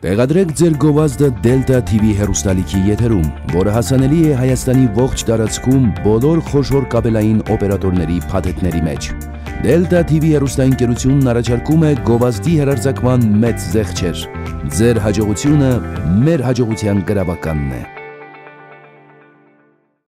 Տեղադրեք ձեր գովազդը Delta TV հեռուստալիքի եթերում, որը հասանելի է Հայաստանի ողջ տարածքում բոլոր խոշոր կաբելային օպերատորների փաթեթների մեջ։ Delta TV հեռուստաընկերությունն առաջարկում է գովազդի հերարձակման մեծ զեղչեր։ Ձեր հաջողությունը մեր հաջողության գրավականն է։